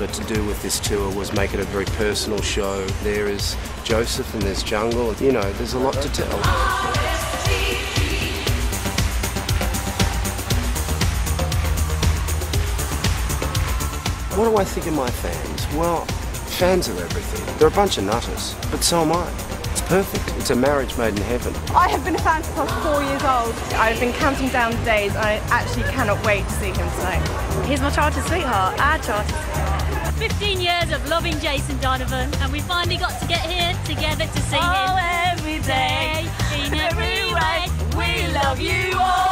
wanted to do with this tour was make it a very personal show. There is Joseph and there's Jungle. You know, there's a lot to tell. What do I think of my fans? Well, fans are everything. They're a bunch of nutters, but so am I. It's perfect. It's a marriage made in heaven. I have been a fan since I was four years old. I've been counting down the days. I actually cannot wait to see him tonight. He's my childhood sweetheart, our childhood 15 years of loving Jason Donovan, and we finally got to get here together to see oh, him. every day, in every way, we love you all.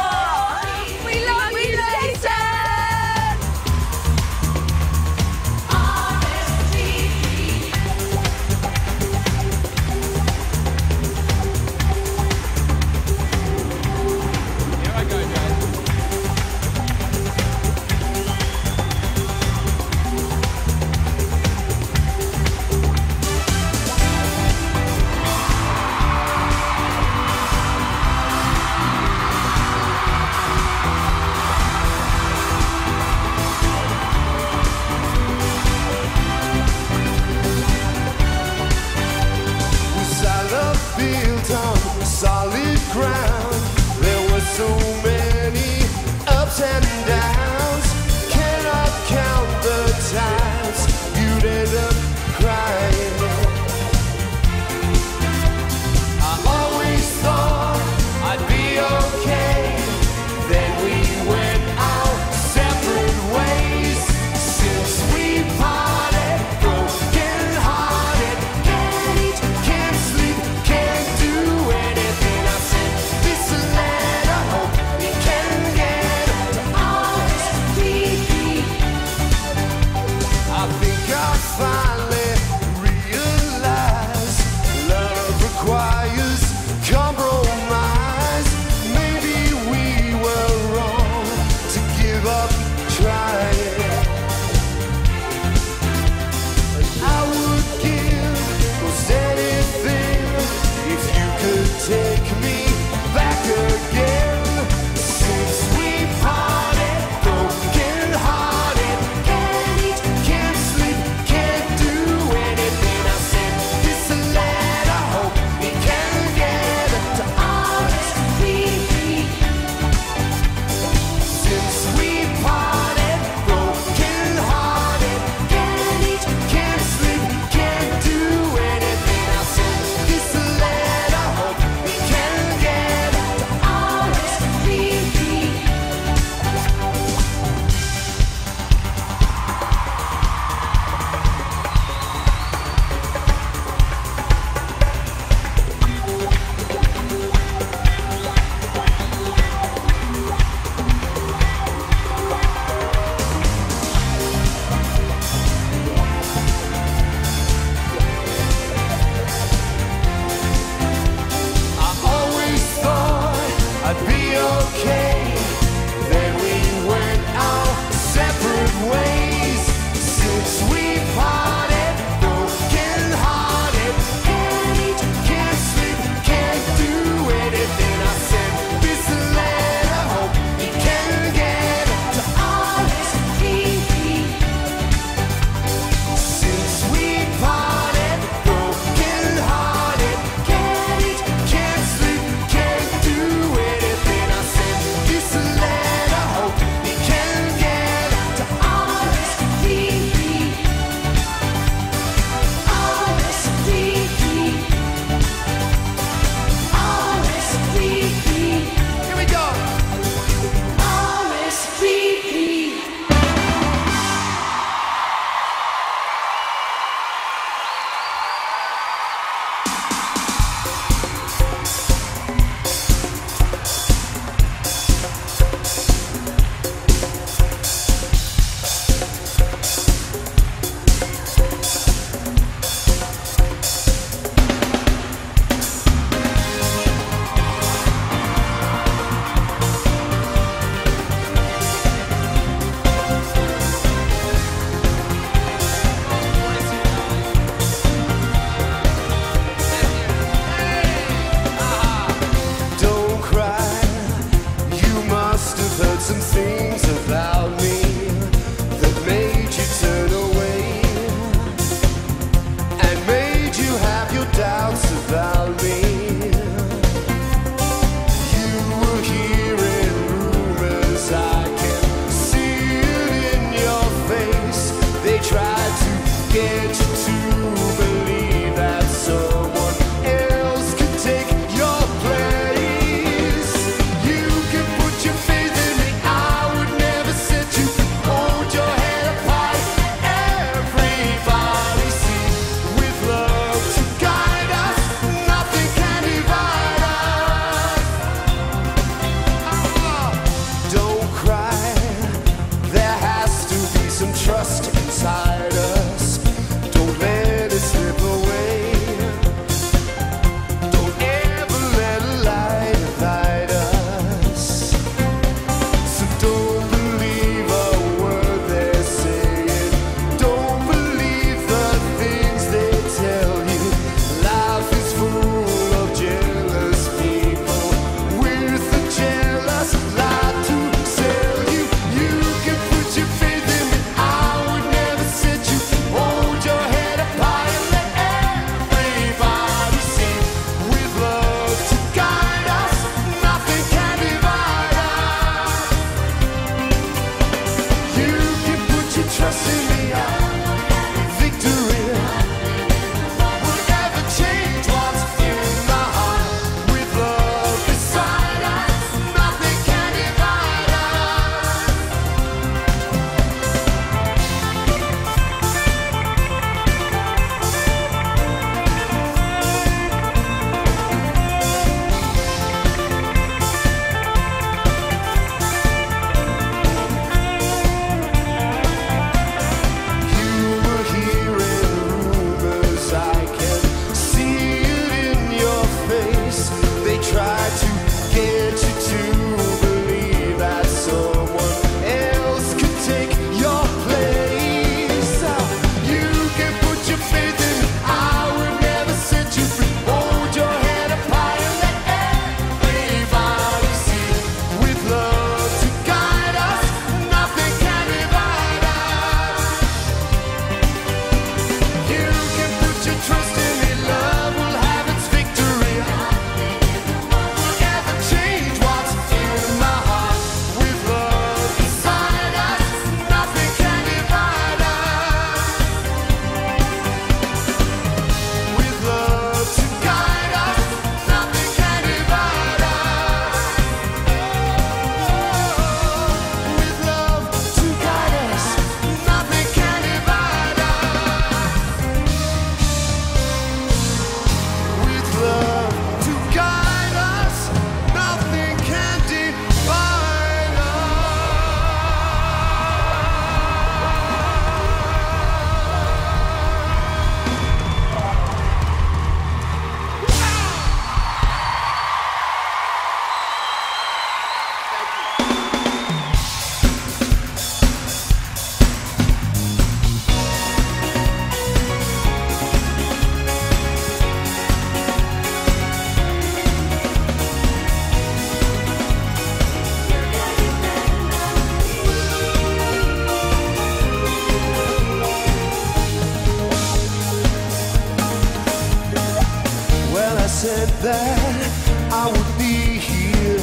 I would be here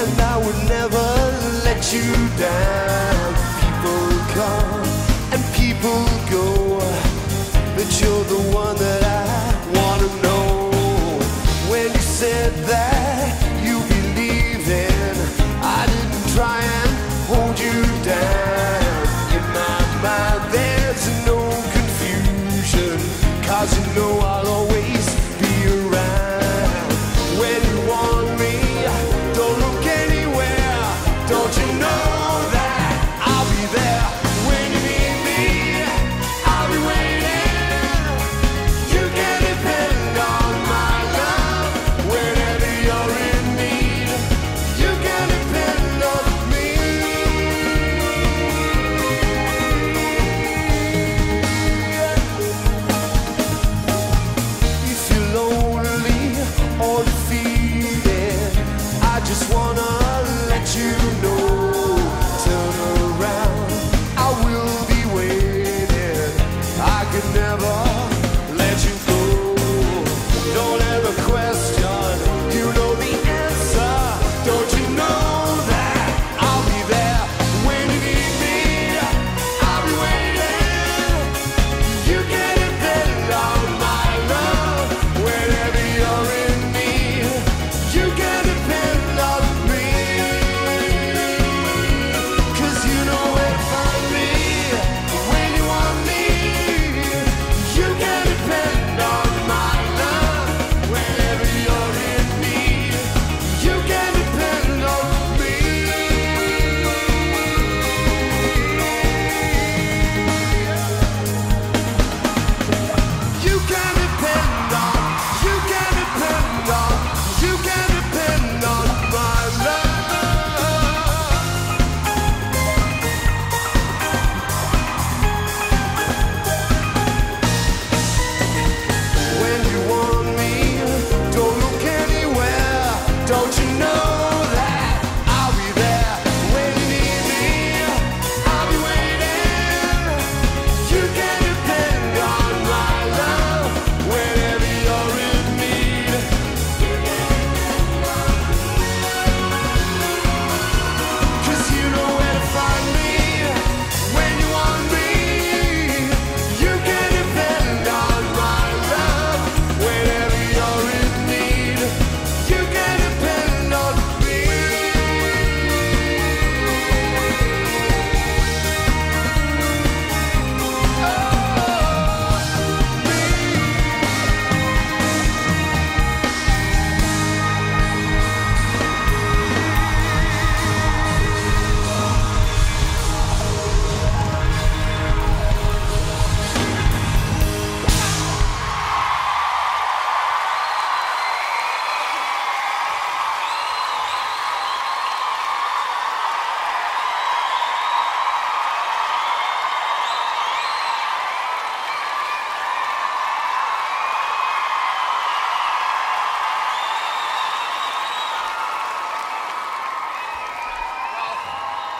and I would never let you down. People come and people go, but you're the one that I wanna know. When you said that you believe in, I didn't try and hold you down. In my mind, there's no confusion, cause you know I'll always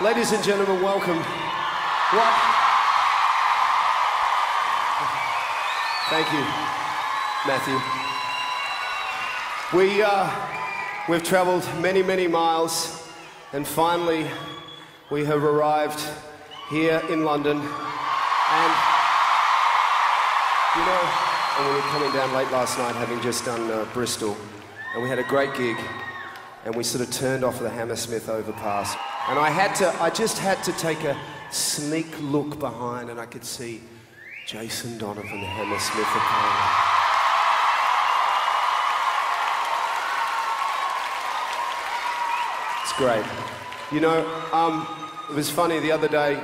Ladies and gentlemen, welcome. What? Thank you, Matthew. We, uh, we've traveled many, many miles, and finally, we have arrived here in London. And, you know, and we were coming down late last night, having just done uh, Bristol, and we had a great gig, and we sort of turned off the Hammersmith overpass. And I had to, I just had to take a sneak look behind, and I could see Jason Donovan Hammersmith apparel. It's great. You know, um, it was funny the other day.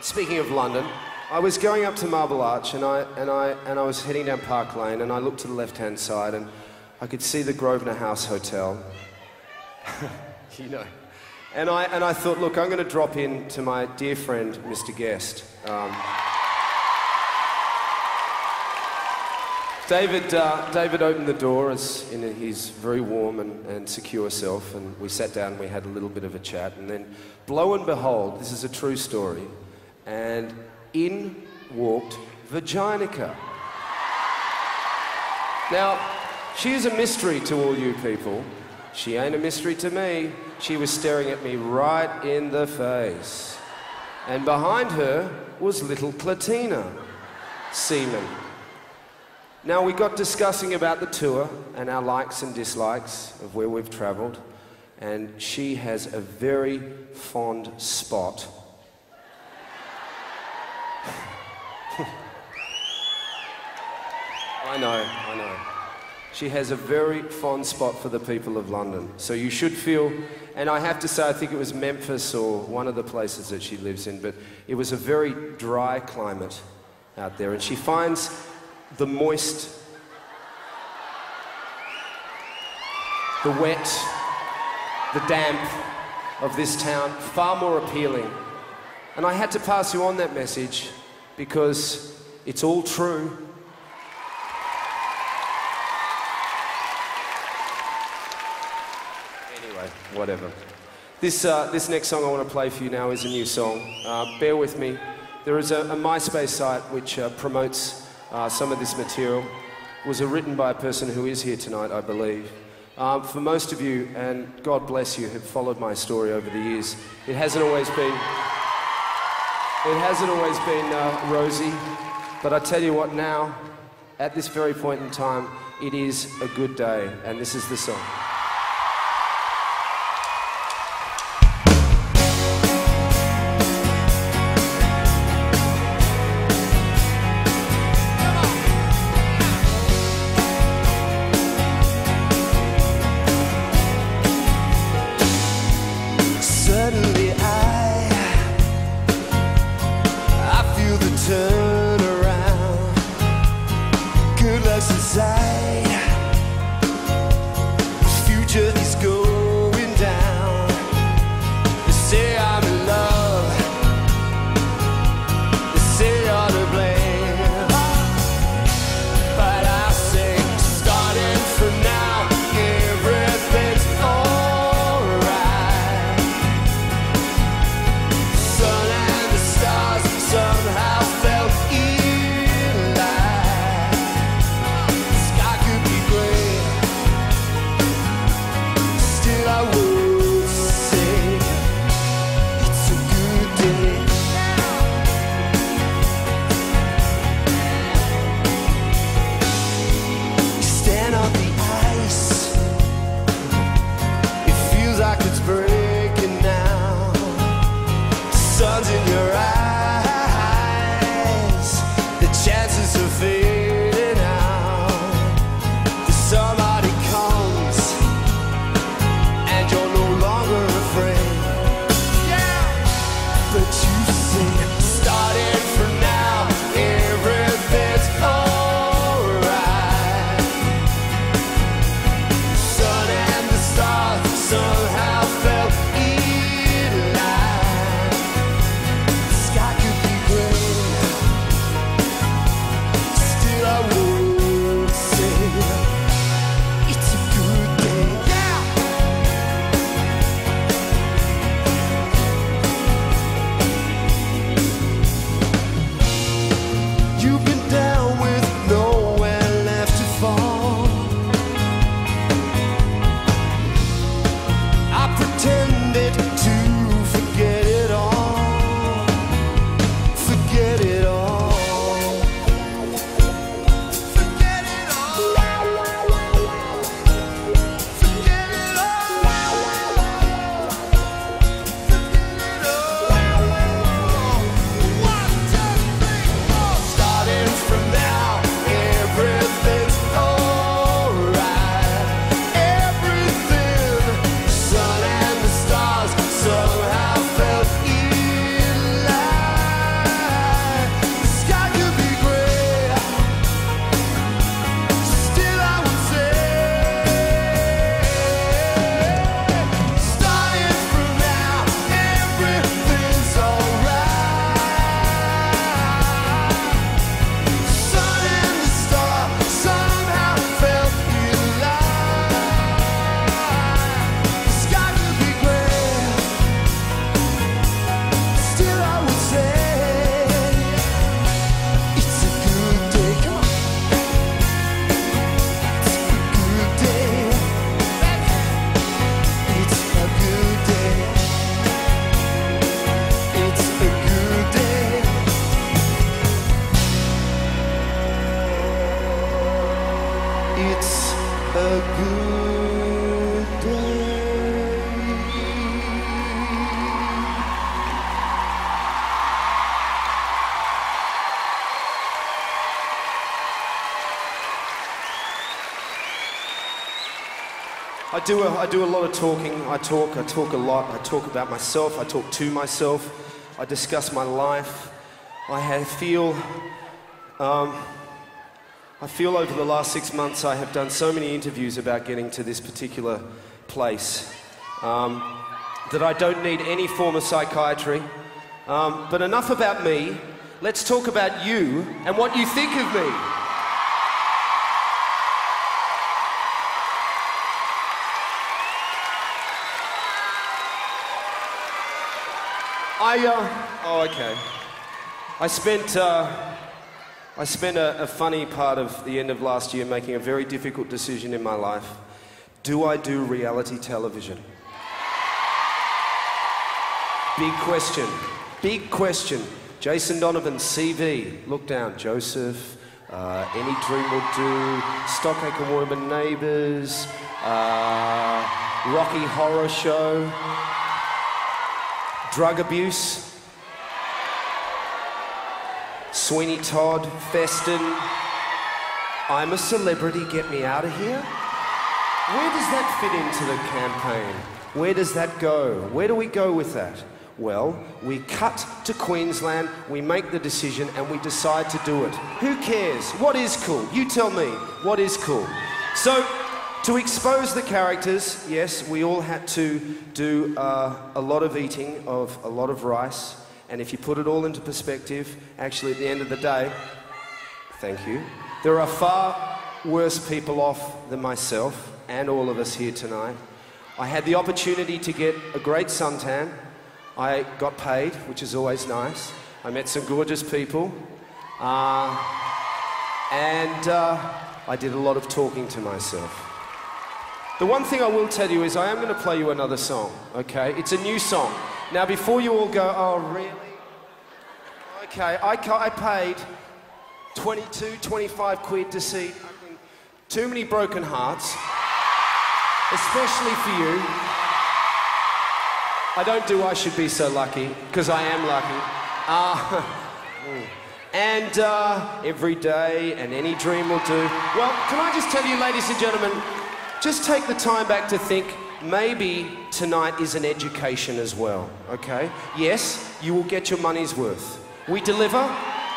Speaking of London, I was going up to Marble Arch and I, and, I, and I was heading down Park Lane and I looked to the left hand side and I could see the Grosvenor House Hotel. you know. And I, and I thought, look, I'm going to drop in to my dear friend, Mr. Gest. Um, David, uh, David opened the door as in his very warm and, and secure self, and we sat down and we had a little bit of a chat. And then, blow and behold, this is a true story, and in walked Vaginica. Now, She is a mystery to all you people. She ain't a mystery to me. She was staring at me right in the face. And behind her was little Clatina, Seaman. Now, we got discussing about the tour and our likes and dislikes of where we've travelled, and she has a very fond spot. I know, I know. She has a very fond spot for the people of London. So you should feel, and I have to say, I think it was Memphis or one of the places that she lives in, but it was a very dry climate out there. And she finds the moist, the wet, the damp of this town far more appealing. And I had to pass you on that message because it's all true. Anyway, whatever. This, uh, this next song I want to play for you now is a new song. Uh, bear with me. There is a, a MySpace site which uh, promotes uh, some of this material. It was written by a person who is here tonight, I believe. Um, for most of you, and God bless you, have followed my story over the years, it hasn't always been, it hasn't always been uh, rosy. But I tell you what, now, at this very point in time, it is a good day, and this is the song. Do, a, I do a lot of talking. I talk, I talk a lot. I talk about myself. I talk to myself. I discuss my life. I have, feel, um, I feel over the last six months I have done so many interviews about getting to this particular place um, that I don't need any form of psychiatry. Um, but enough about me. Let's talk about you and what you think of me. I, uh, oh, okay. I spent, uh, I spent a, a funny part of the end of last year making a very difficult decision in my life. Do I do reality television? Big question. Big question. Jason Donovan, CV. Look down. Joseph, uh, Any Dream Will Do, Stock Aitken Waterman Neighbours, uh, Rocky Horror Show, drug abuse, Sweeney Todd, Festen. I'm a celebrity, get me out of here. Where does that fit into the campaign? Where does that go? Where do we go with that? Well, we cut to Queensland, we make the decision, and we decide to do it. Who cares? What is cool? You tell me. What is cool? So, to expose the characters, yes, we all had to do uh, a lot of eating of a lot of rice. And if you put it all into perspective, actually, at the end of the day, thank you, there are far worse people off than myself and all of us here tonight. I had the opportunity to get a great suntan. I got paid, which is always nice. I met some gorgeous people. Uh, and uh, I did a lot of talking to myself. The one thing I will tell you is I am going to play you another song, okay? It's a new song. Now, before you all go, oh, really? Okay, I, I paid 22, 25 quid to see Too Many Broken Hearts, especially for you. I don't do I Should Be So Lucky, because I am lucky. Uh, and uh, every day and any dream will do. Well, can I just tell you, ladies and gentlemen, just take the time back to think maybe tonight is an education as well, okay? Yes, you will get your money's worth. We deliver,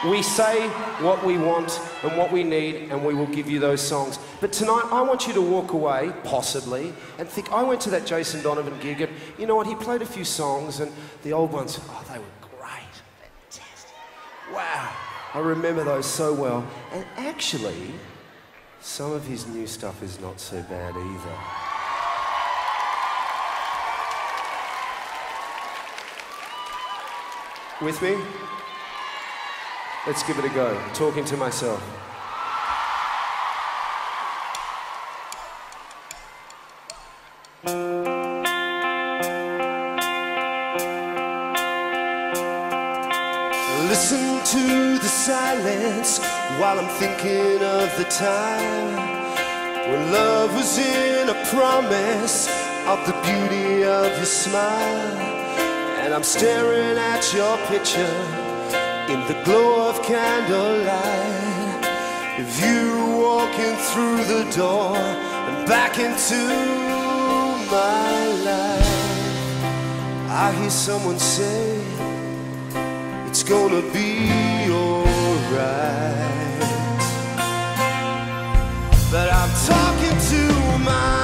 we say what we want and what we need, and we will give you those songs. But tonight, I want you to walk away, possibly, and think I went to that Jason Donovan gig, and you know what? He played a few songs, and the old ones, oh, they were great. Fantastic. Wow. I remember those so well. And actually, some of his new stuff is not so bad either. With me? Let's give it a go. Talking to myself. Listen to the silence while I'm thinking of the time when love was in a promise of the beauty of your smile. And I'm staring at your picture in the glow of candlelight. If you walking through the door and back into my life, I hear someone say, It's gonna be alright. But I'm talking to myself,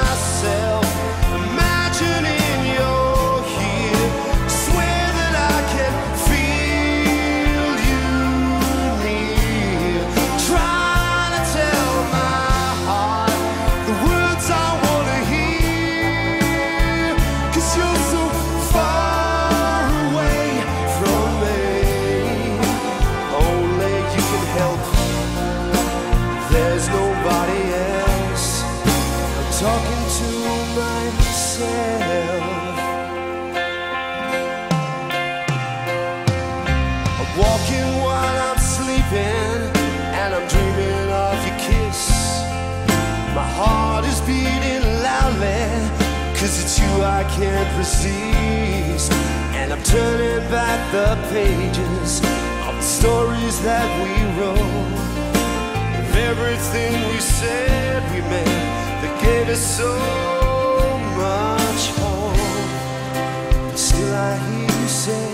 I can't resist. And I'm turning back the pages of the stories that we wrote. Of everything we said we meant that gave us so much hope. But still, I hear you say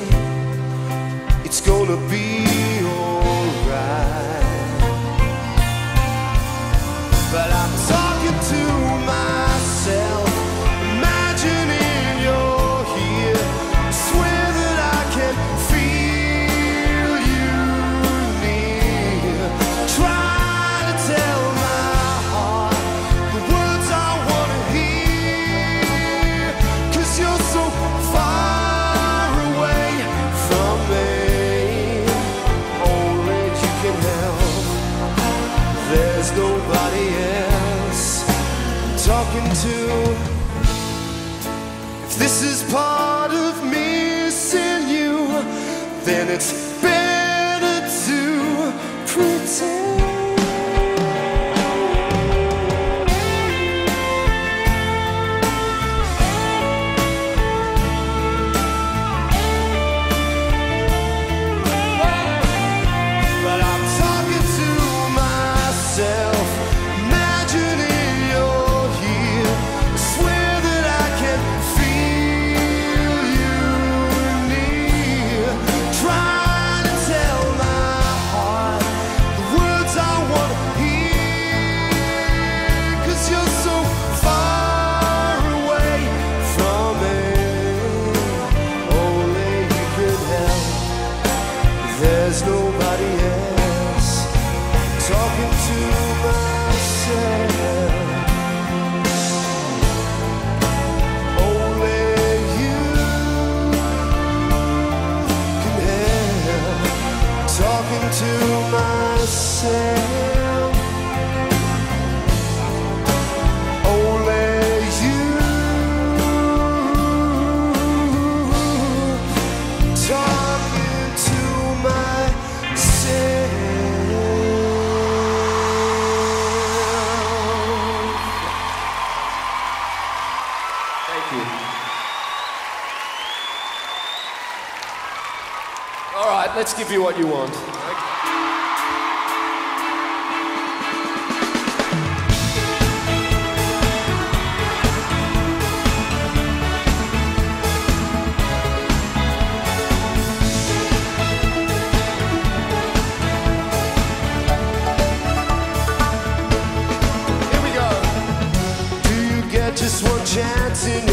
it's gonna be alright. But I'm sorry. be what you want. Here we go. Do you get just one chance in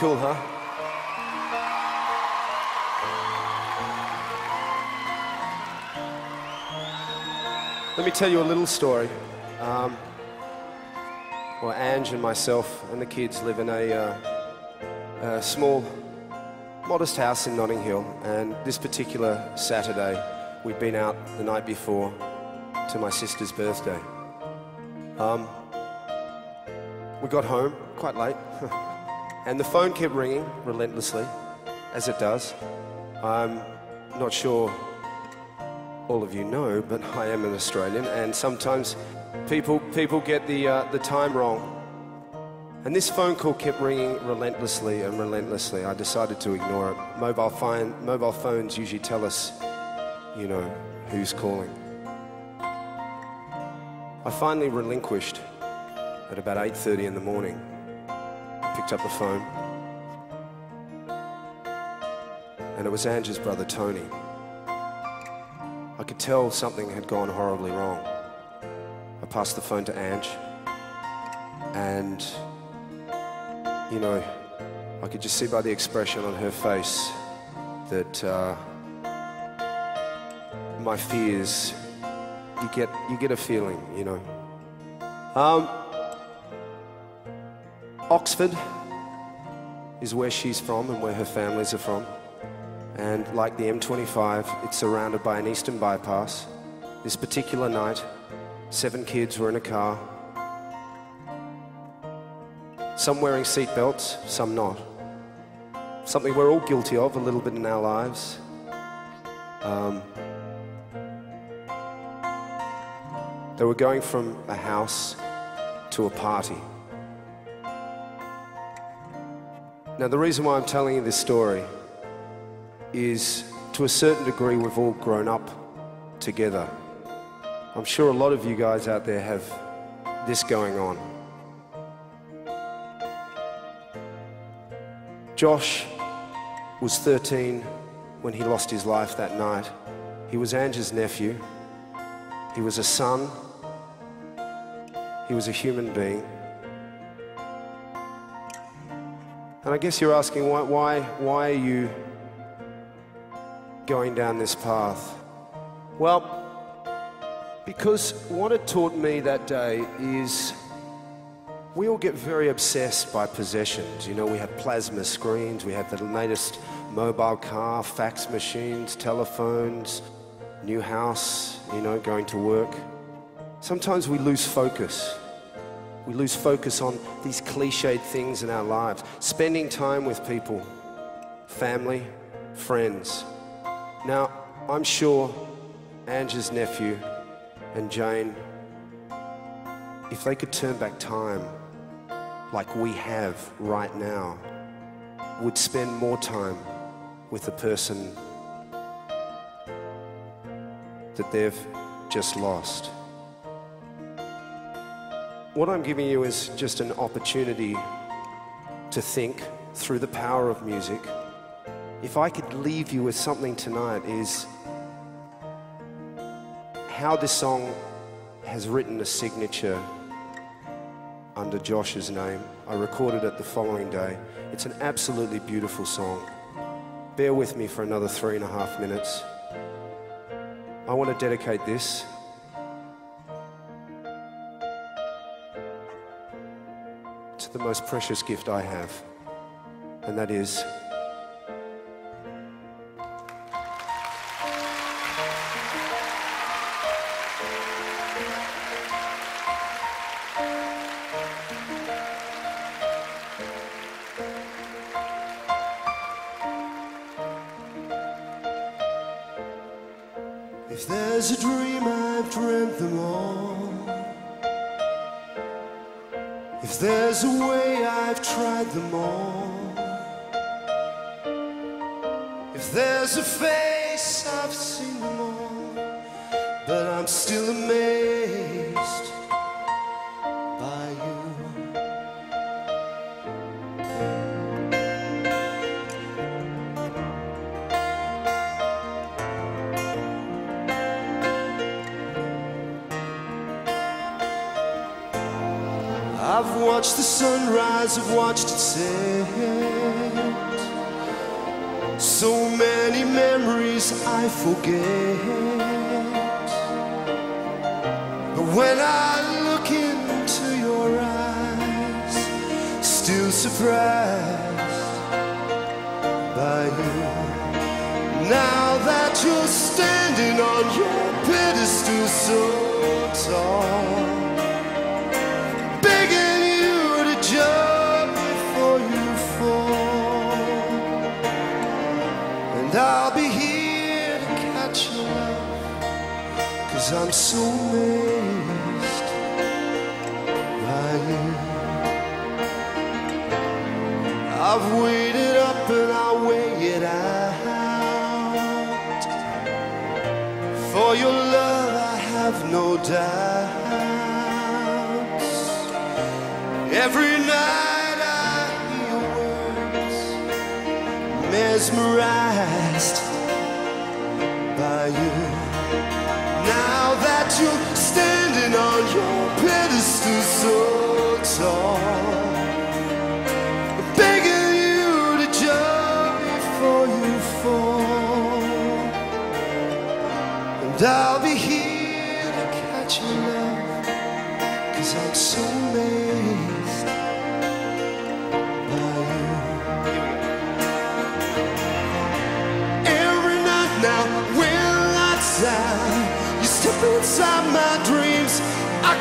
Cool, huh? Let me tell you a little story. Um, well, Ange and myself and the kids live in a, uh, a small, modest house in Notting Hill. And this particular Saturday, we'd been out the night before to my sister's birthday. Um, we got home quite late. and the phone kept ringing relentlessly, as it does. I'm not sure all of you know, but I am an Australian, and sometimes people people get the uh, the time wrong. And this phone call kept ringing relentlessly and relentlessly. I decided to ignore it. Mobile phone mobile phones usually tell us, you know, who's calling. I finally relinquished at about 8:30 in the morning. Picked up the phone. And it was Angie's brother Tony. I could tell something had gone horribly wrong. I passed the phone to Ange. And you know, I could just see by the expression on her face that uh, my fears, you get, you get a feeling, you know. Um, Oxford is where she's from and where her families are from. And like the M25, it's surrounded by an eastern bypass. This particular night, seven kids were in a car. Some wearing seatbelts, some not. Something we're all guilty of a little bit in our lives. Um, they were going from a house to a party. Now, the reason why I'm telling you this story is to a certain degree, we've all grown up together. I'm sure a lot of you guys out there have this going on. Josh was 13 when he lost his life that night. He was Angie's nephew. He was a son. He was a human being. And I guess you're asking, why, why, why are you going down this path? Well, because what it taught me that day is we all get very obsessed by possessions. You know, we have plasma screens, we have the latest mobile car, fax machines, telephones, new house, you know, going to work. Sometimes we lose focus. We lose focus on these cliched things in our lives. Spending time with people, family, friends. Now, I'm sure Angie's nephew and Jane, if they could turn back time like we have right now, would spend more time with the person that they've just lost. What I'm giving you is just an opportunity to think through the power of music. If I could leave you with something tonight, is how this song has written a signature under Josh's name. I recorded it the following day. It's an absolutely beautiful song. Bear with me for another three and a half minutes. I want to dedicate this the most precious gift I have, and that is I've watched the sunrise, I've watched it set. So many memories I forget. But when I look into your eyes, still surprised by you. Now that you're standing on your pedestal so tall I'm so amazed by you. I've waited up and I'll wait it out. For your love, I have no doubts. Every night I hear your words, mesmerized by you. You're standing on your pedestal so tall, begging you to jump before you fall. And I'll be here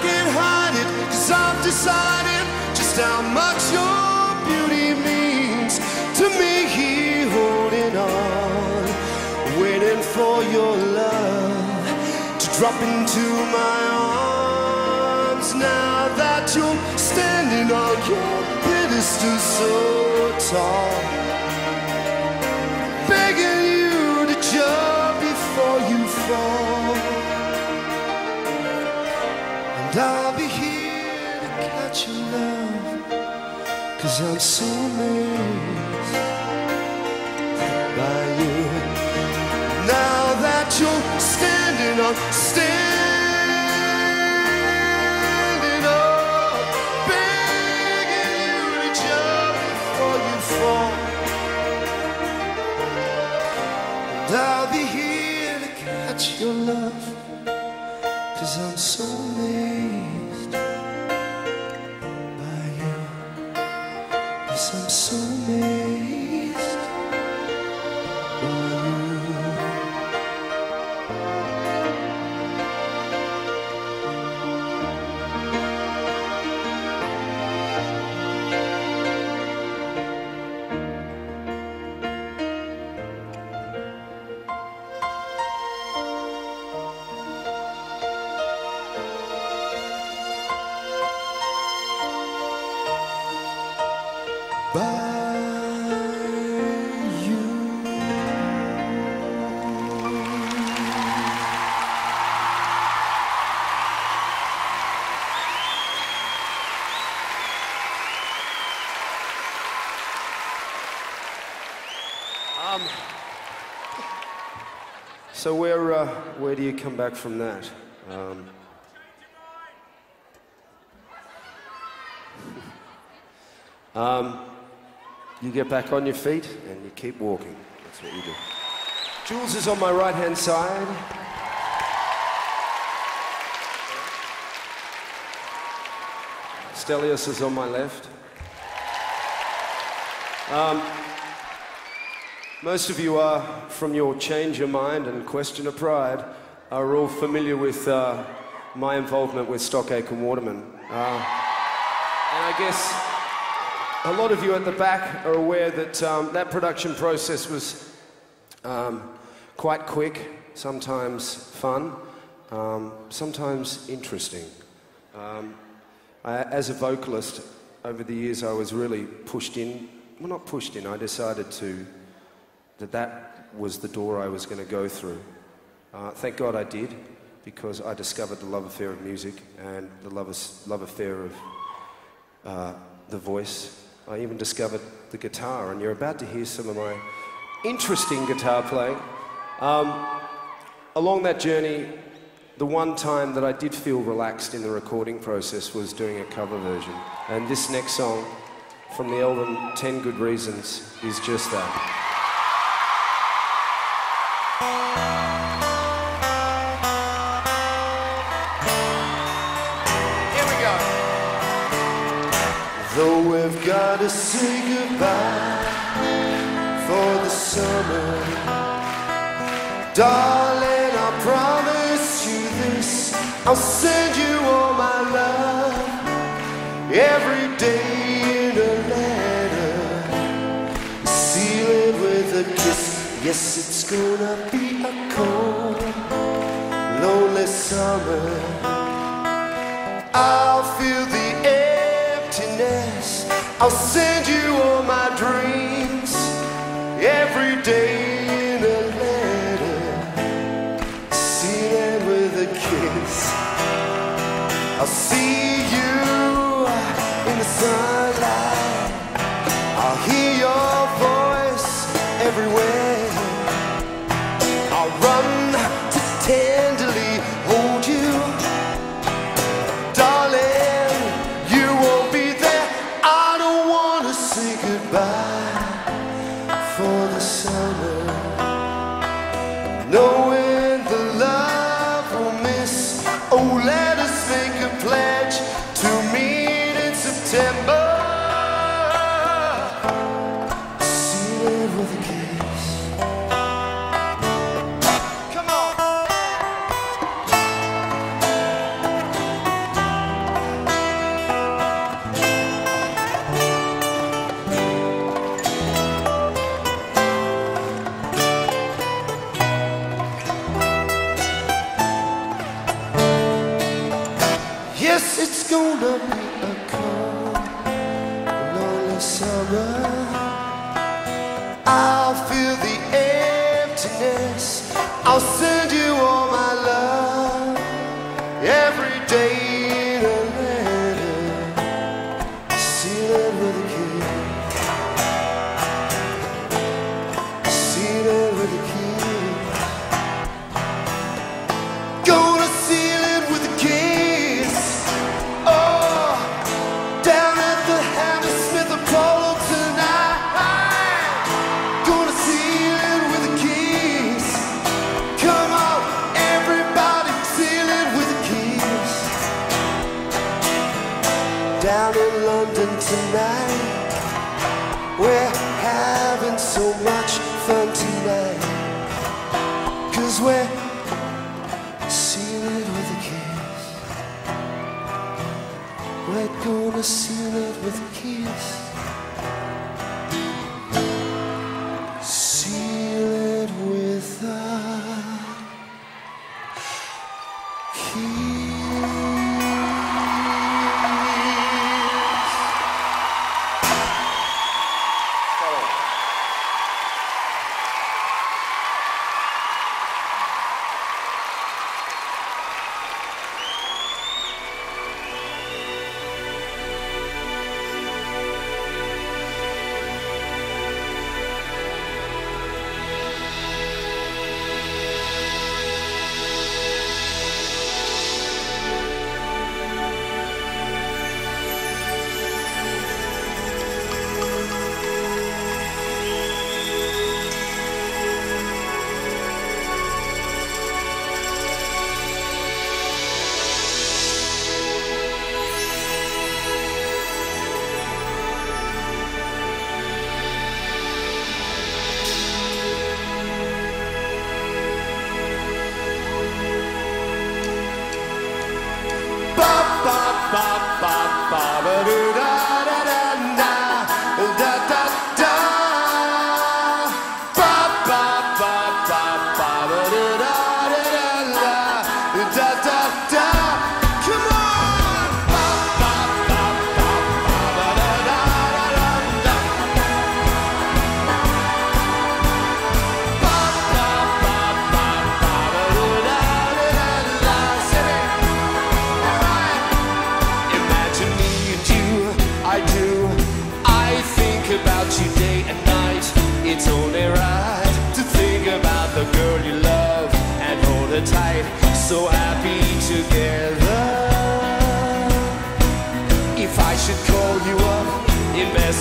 can't hide it, cause I've decided just how much your beauty means to me. Holding on, waiting for your love to drop into my arms. Now that you're standing on your pedestal so tall I'm so amazed by you. Now that you're standing up, standing up, begging you to jump before you fall. And I'll be here to catch your love So where, uh, where do you come back from that? Um, um, you get back on your feet and you keep walking. That's what you do. Jules is on my right hand side. Stelios is on my left. Um, most of you are, from your Change Your Mind and Question of Pride, are all familiar with uh, my involvement with Stock Aitken and Waterman. Uh, and I guess a lot of you at the back are aware that um, that production process was um, quite quick, sometimes fun, um, sometimes interesting. Um, I, as a vocalist, over the years, I was really pushed in. Well, not pushed in. I decided to that that was the door I was going to go through. Uh, thank God I did, because I discovered the love affair of music and the love, love affair of uh, the voice. I even discovered the guitar, and you're about to hear some of my interesting guitar playing. Um, along that journey, the one time that I did feel relaxed in the recording process was doing a cover version. And this next song from the album 10 Good Reasons is just that. Here we go. Though we've got to say goodbye for the summer, darling, I promise you this. I'll send you all my love every day in a letter, seal it with a kiss. Yes, it's gonna be a cold, lonely summer. I'll feel the emptiness. I'll send you all my dreams every day in a letter, sealed with a kiss. I'll see you in the sun.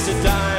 to die.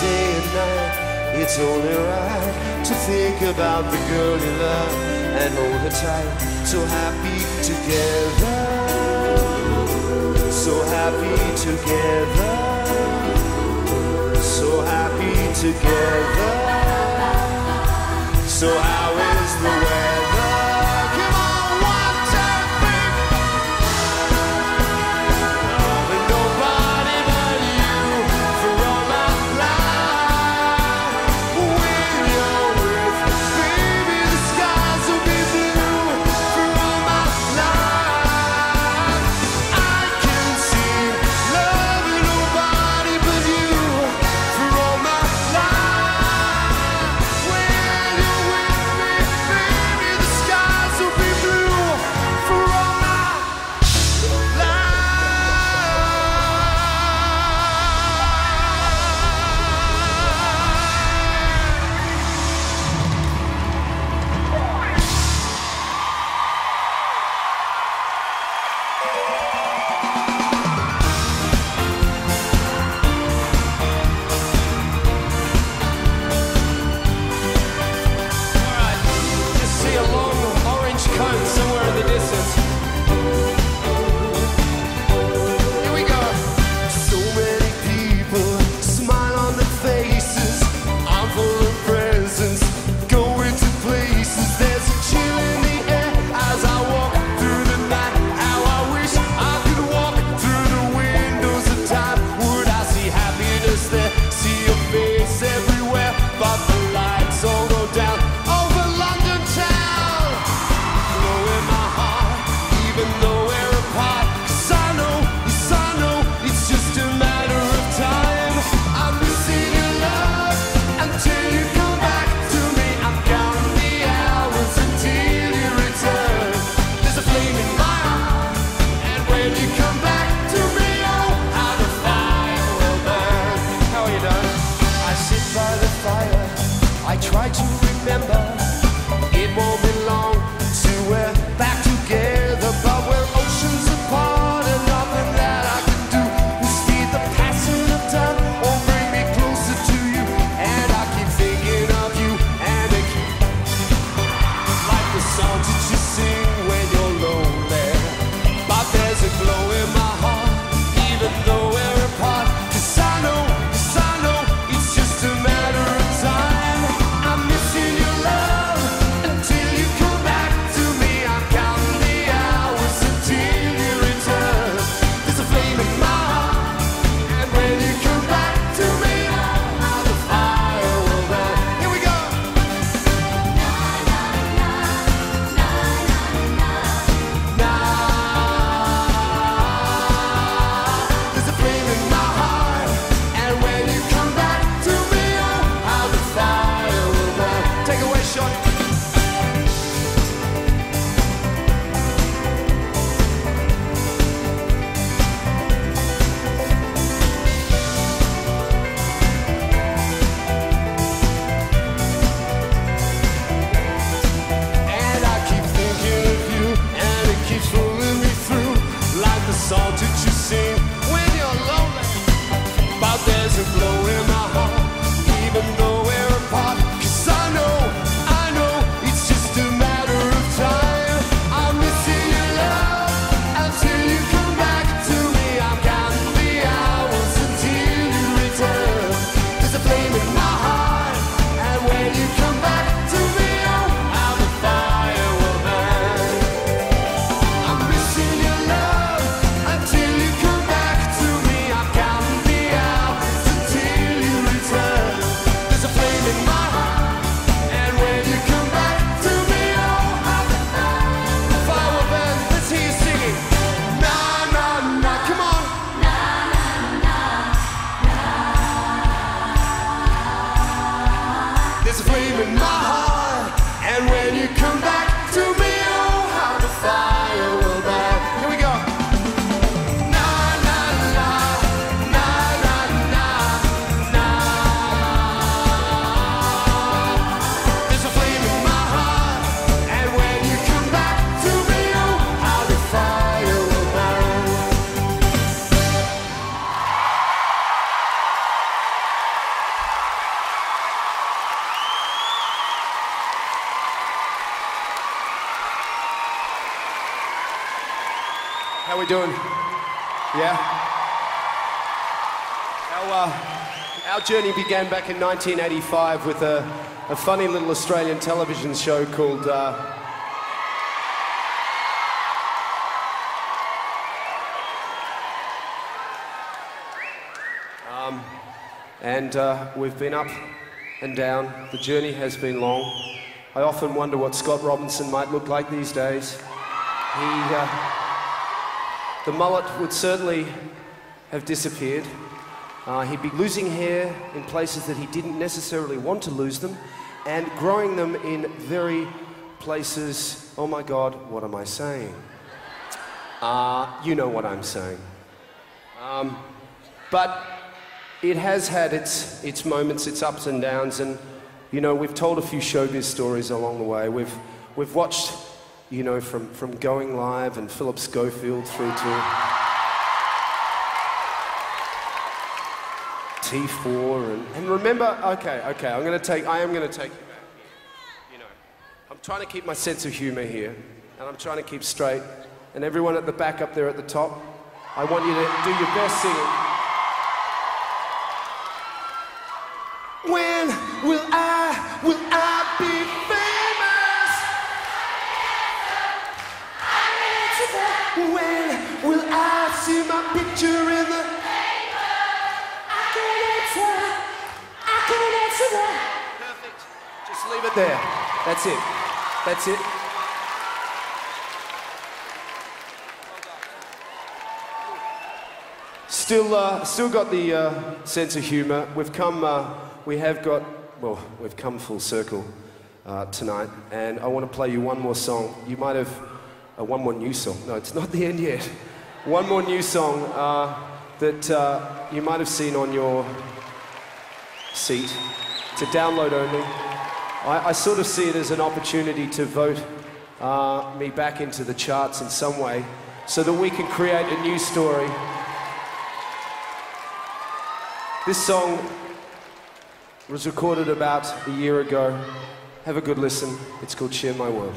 day and night. It's only right to think about the girl you love and hold her tight. So happy together. So happy together. So happy together. So how is the weather? Journey began back in 1985 with a, a funny little Australian television show called uh, um, and uh, we've been up and down. The journey has been long. I often wonder what Scott Robinson might look like these days. He, uh, the mullet would certainly have disappeared. Uh, he'd be losing hair in places that he didn't necessarily want to lose them and growing them in very places. Oh my God, what am I saying? Uh, you know what I'm saying. Um, but it has had its, its moments, its ups and downs, and you know, we've told a few showbiz stories along the way. We've, we've watched, you know, from, from Going Live and Philip Schofield through to T4, and, and remember, okay, okay, I'm going to take, I am going to take you back here. You know, I'm trying to keep my sense of humor here, and I'm trying to keep straight. And everyone at the back up there at the top, I want you to do your best singing. When will I, will I be famous? When there. That's it. That's it. Still, uh, still got the uh, sense of humour. We've come, uh, we have got, well, we've come full circle uh, tonight, and I want to play you one more song. You might have, uh, one more new song. No, it's not the end yet. One more new song uh, that you might have seen on your seat. A download only. I, I sort of see it as an opportunity to vote uh, me back into the charts in some way so that we can create a new story. This song was recorded about a year ago. Have a good listen. It's called Share My World.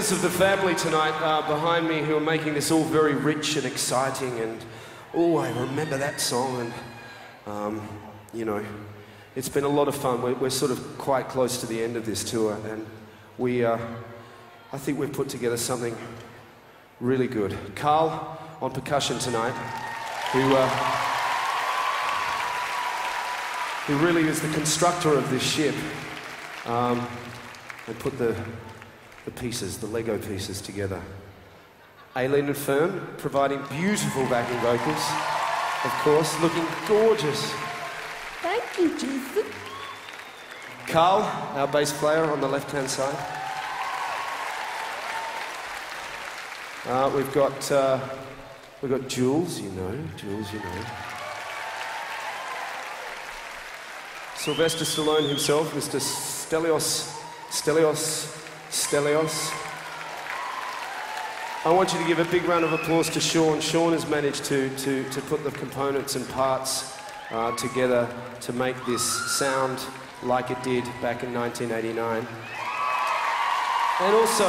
Members of the family tonight behind me who are making this all very rich and exciting. And oh, I remember that song. And um, you know, it's been a lot of fun. We're, we're, sort of quite close to the end of this tour, and we, uh, I think we've put together something really good. Carl on percussion tonight, who. Uh, who really is the constructor of this ship um, and put the, the pieces, the Lego pieces together. Aileen and Fern providing beautiful backing vocals, of course, looking gorgeous. Thank you, Jason. Carl, our bass player on the left hand side. Uh, we've got uh, we've got Jules, you know, Jules, you know. Sylvester Stallone himself, Mr. Stelios, Stelios, Stelios. I want you to give a big round of applause to Sean. Sean has managed to, to, to put the components and parts uh, together to make this sound like it did back in 1989. And also,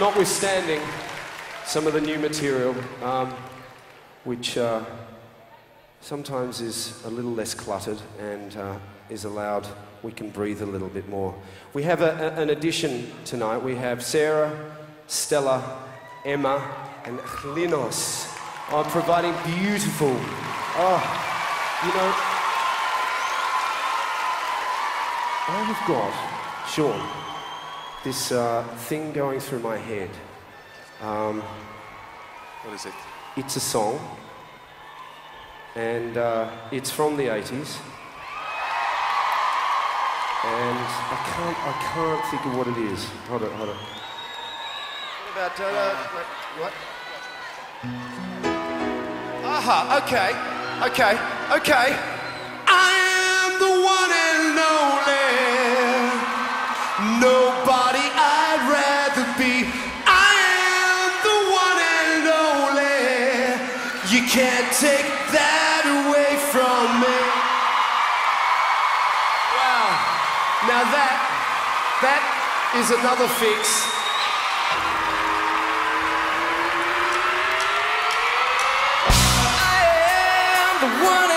notwithstanding some of the new material, um, which uh, sometimes is a little less cluttered and uh, is allowed, we can breathe a little bit more. We have a, a, an addition tonight. We have Sarah, Stella, Emma, and Klinos are providing beautiful, oh, you know, I have got, Sean, this uh, thing going through my head. Um, what is it? It's a song and uh, it's from the 80s. And I can't, I can't think of what it is. Hold on, hold on. What about, uh, what? Aha, okay, okay, okay. I am the one and only. Nobody I'd rather be. I am the one and only. You can't take that is another fix. I am the one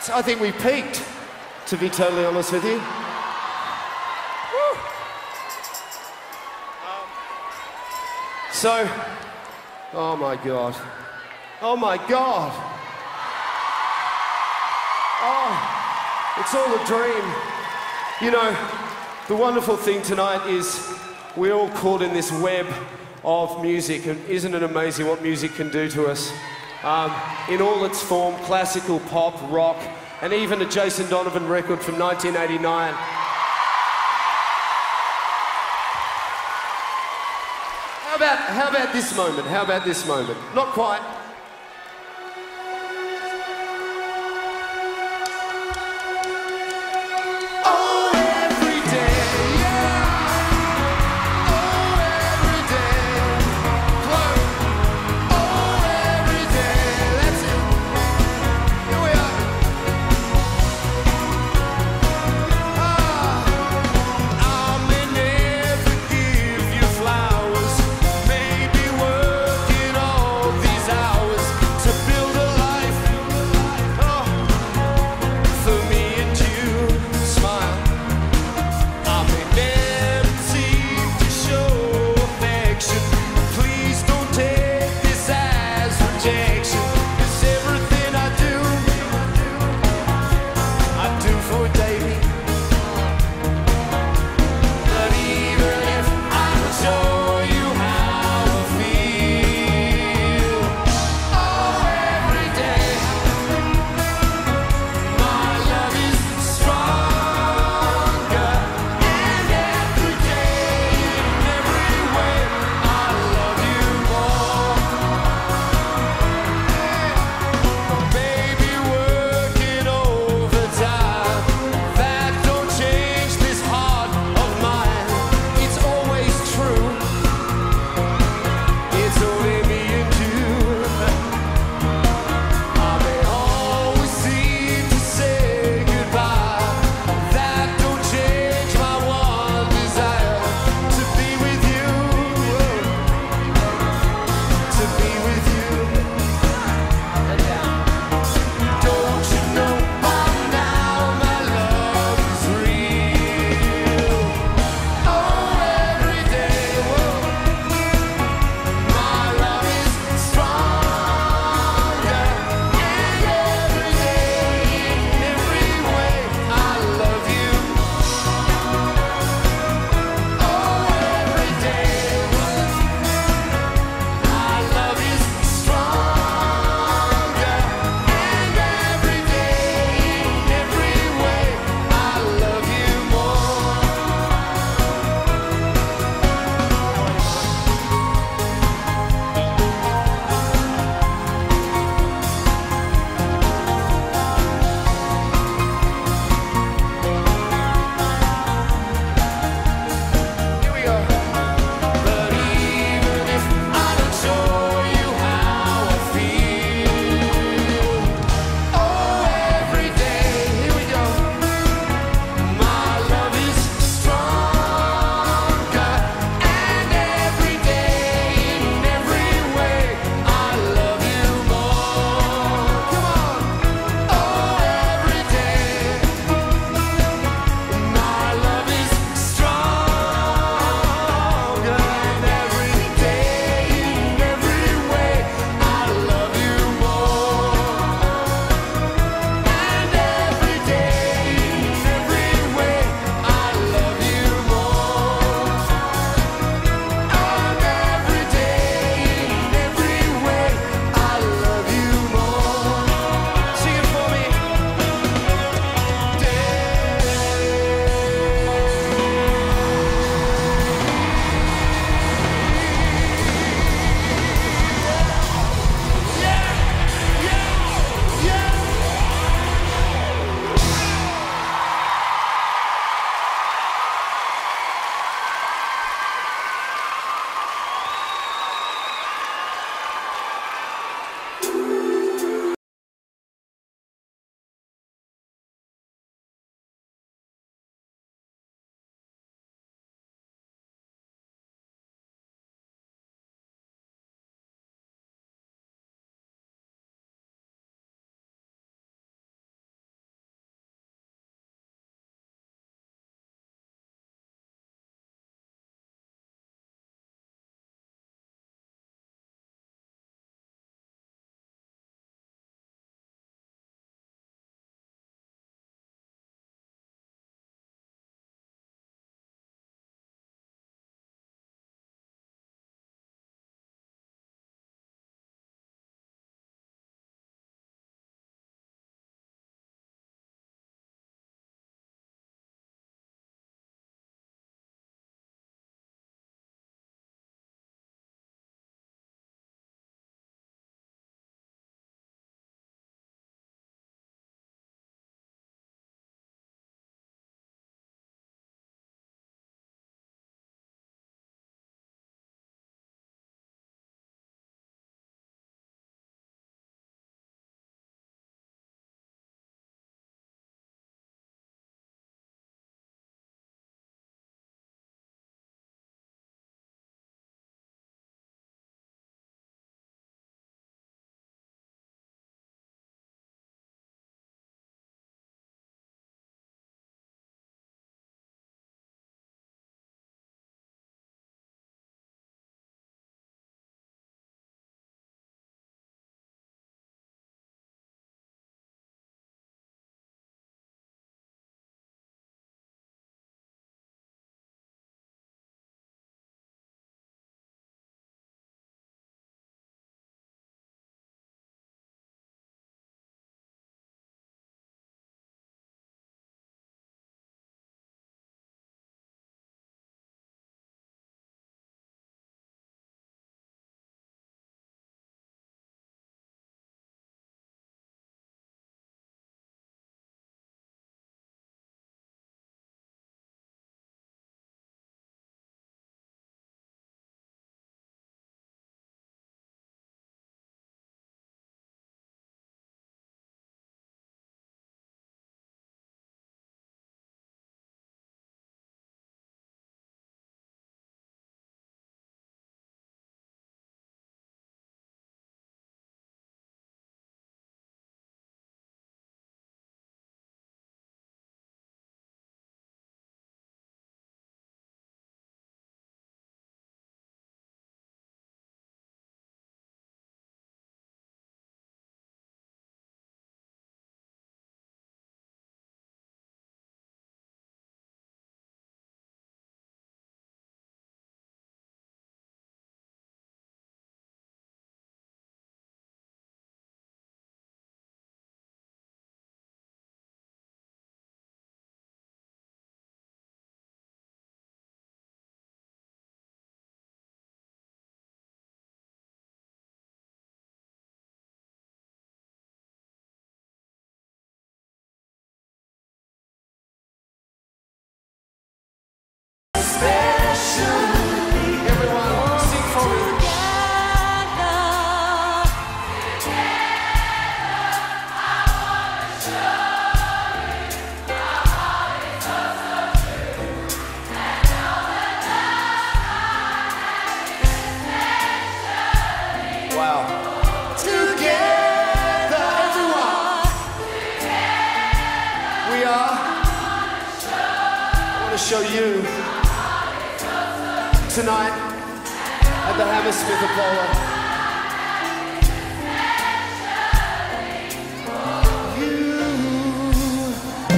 that's. I think we peaked. To be totally honest with you. Um, so, oh my God. Oh my God. Oh, it's all a dream. You know, the wonderful thing tonight is we're all caught in this web of music, and isn't it amazing what music can do to us? Um, in all its form classical, pop, rock, and even a Jason Donovan record from 1989. How about, how about this moment? How about this moment? Not quite.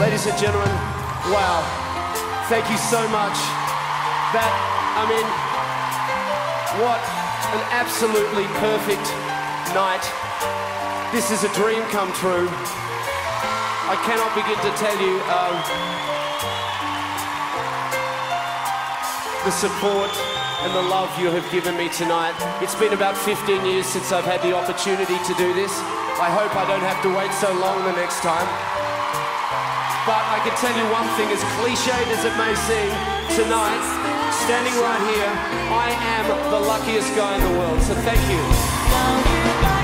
Ladies and gentlemen, wow. Thank you so much. That, I mean, what an absolutely perfect night. This is a dream come true. I cannot begin to tell you um, the support and the love you have given me tonight. It's been about 15 years since I've had the opportunity to do this. I hope I don't have to wait so long the next time. But I can tell you one thing, as cliched as it may seem, tonight, standing right here, I am the luckiest guy in the world. So thank you.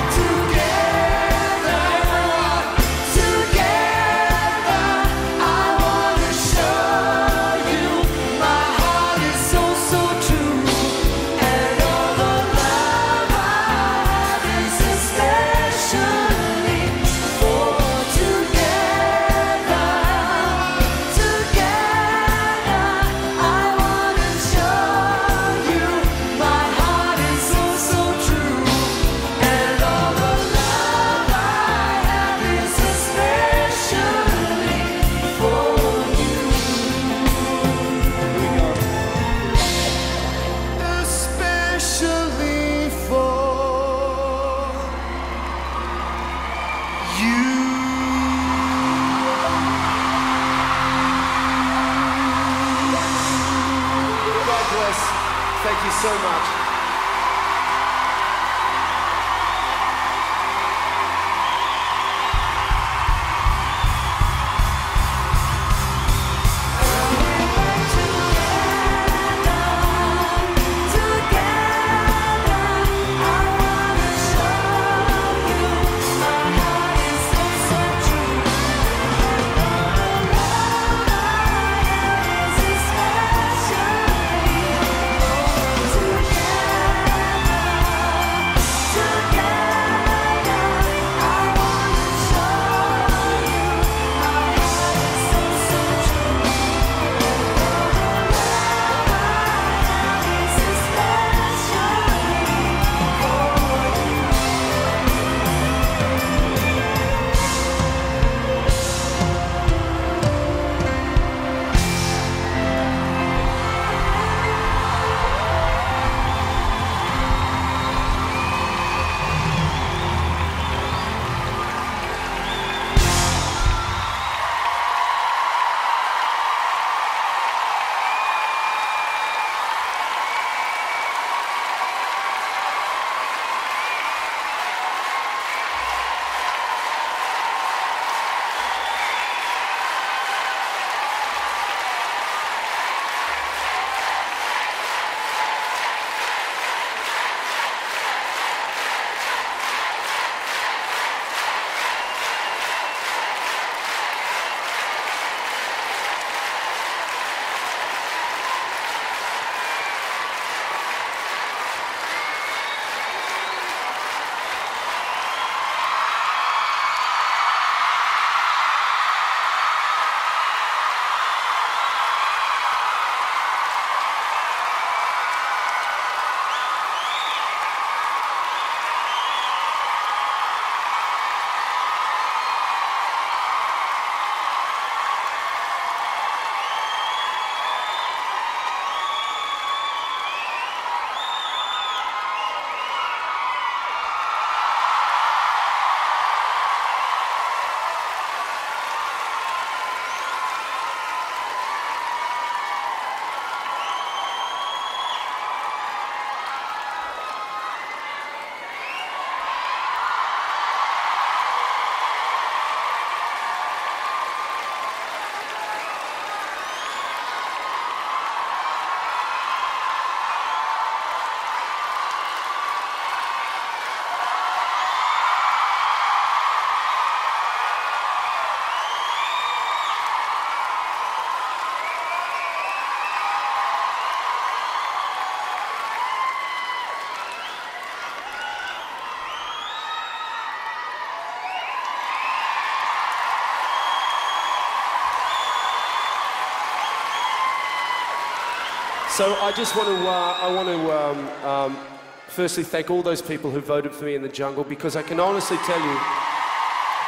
So I just want to, uh, I want to um, um, firstly thank all those people who voted for me in the jungle because I can honestly tell you,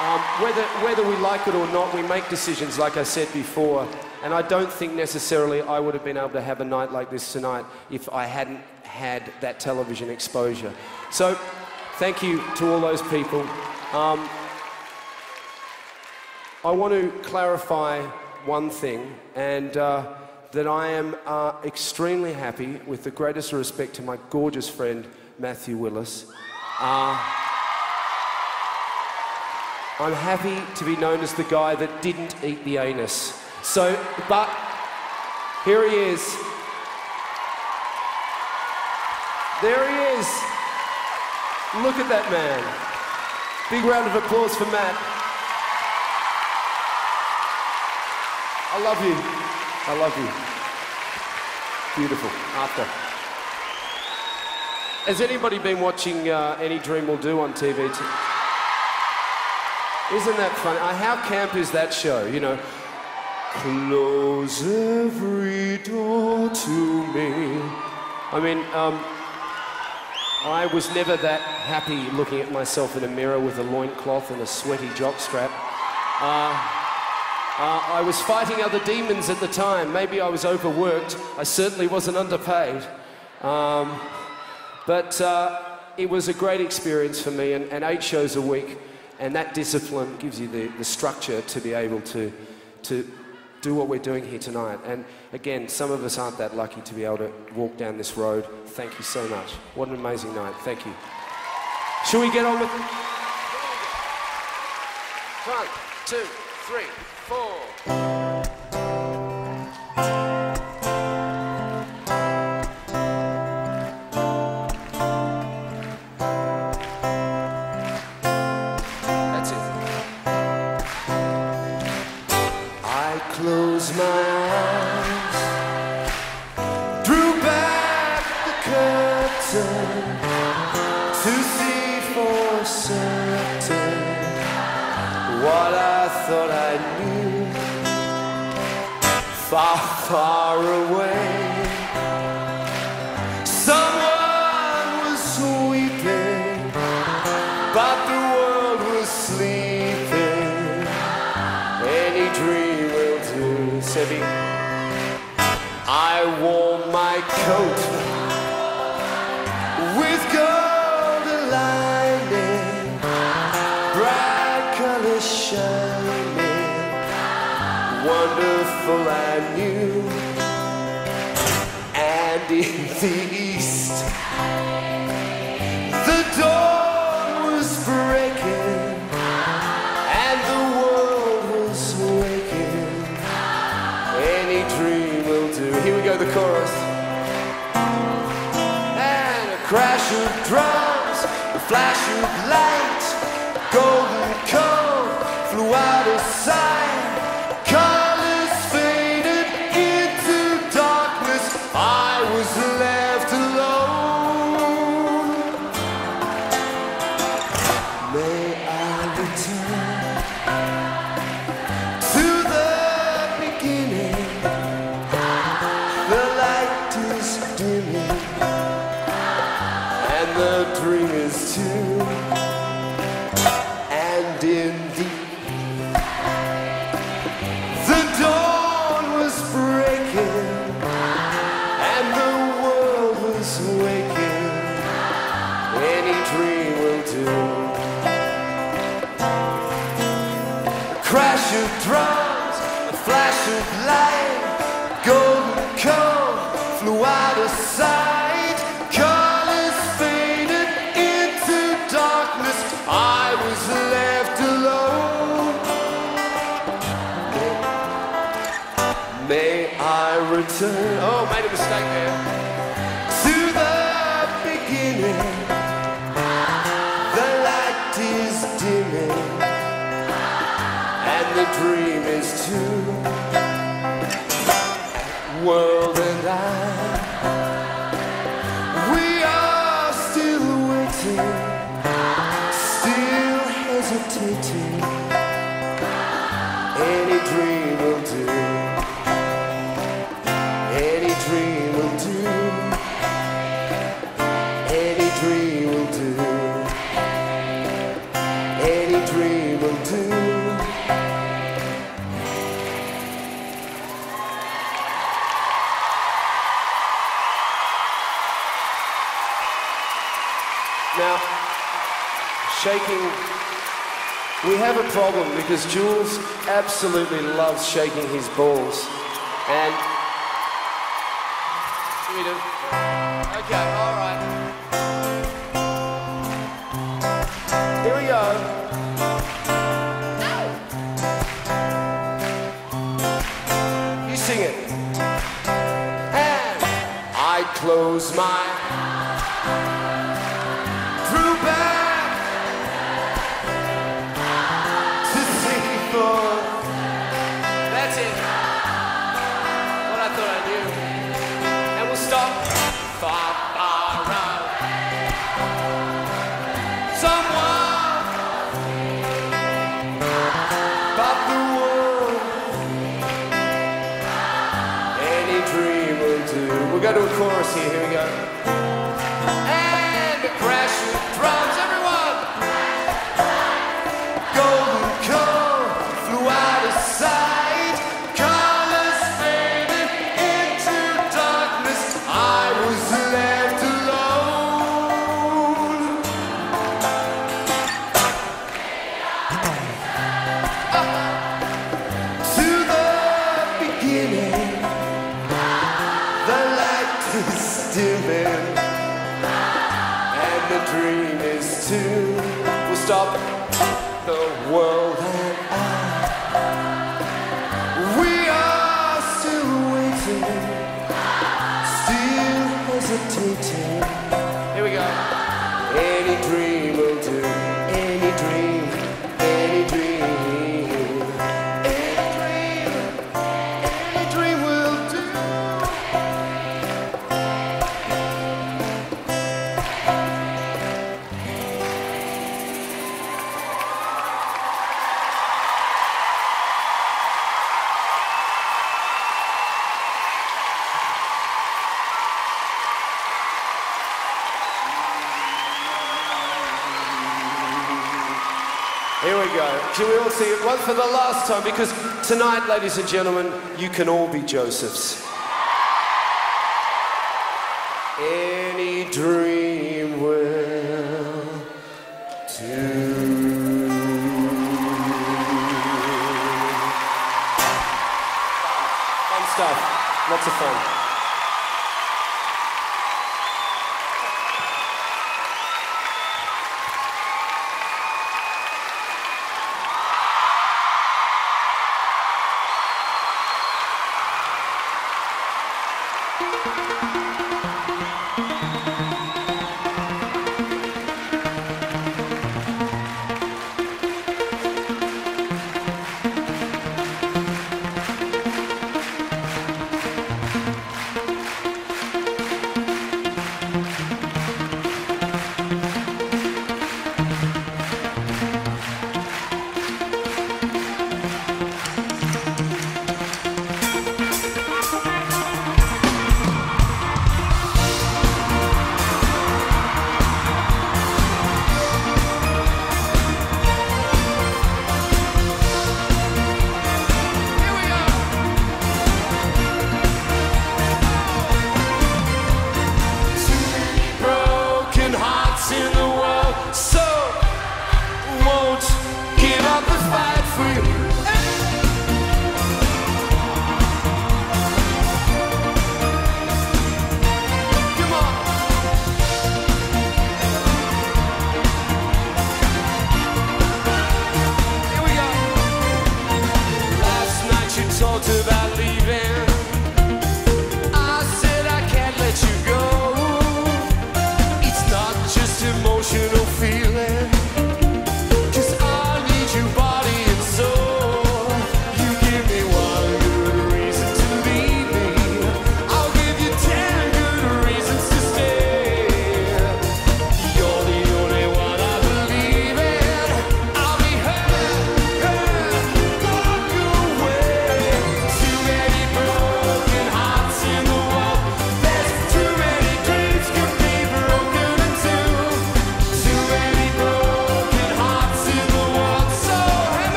um, whether, whether we like it or not, we make decisions, like I said before. And I don't think necessarily I would have been able to have a night like this tonight if I hadn't had that television exposure. So thank you to all those people. Um, I want to clarify one thing, and uh, that I am uh, extremely happy, with the greatest respect to my gorgeous friend Matthew Willis. Uh, I'm happy to be known as the guy that didn't eat the anus. So, but here he is. There he is. Look at that man. Big round of applause for Matt. I love you. I love you. Beautiful. After. Has anybody been watching uh, Any Dream Will Do on TV? T- Isn't that funny? Uh, how camp is that show? You know, close every door to me. I mean, um, I was never that happy looking at myself in a mirror with a loincloth and a sweaty jockstrap. Uh, uh, I was fighting other demons at the time. Maybe I was overworked. I certainly wasn't underpaid. Um, but uh, it was a great experience for me, and, and, eight shows a week, and that discipline gives you the, the structure to be able to, to do what we're doing here tonight. And again, some of us aren't that lucky to be able to walk down this road. Thank you so much. What an amazing night. Thank you. Shall we get on with One, two, three four. Far, away, someone was weeping, but the world was sleeping. Any dream will do. Sebi, I wore my coat with golden lining, bright colors shining, wonderful And in the have a problem because Jules absolutely loves shaking his balls. And. We do. Okay, all right. Here we go. You sing it. And I close my last time because tonight, ladies and gentlemen, you can all be Josephs.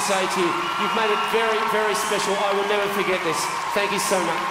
To say to you. You've made it very, very special. I will never forget this. Thank you so much.